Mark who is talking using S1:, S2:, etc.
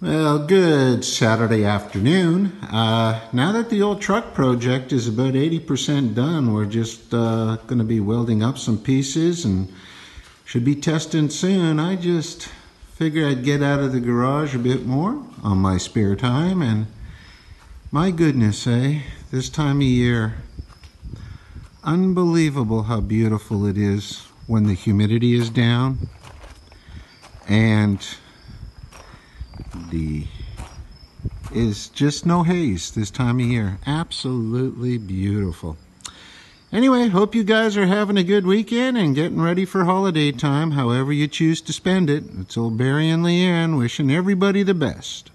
S1: good Saturday afternoon. Uh, now that the old truck project is about 80% done, we're just uh, going to be welding up some pieces and should be testing soon. I just figure I'd get out of the garage a bit more on my spare time. And my goodness, eh? This time of year, unbelievable how beautiful it is when the humidity is down and the is just no haze this time of year. Absolutely beautiful. Anyway, hope you guys are having a good weekend and getting ready for holiday time, however you choose to spend it. It's old Barry and Liane wishing everybody the best.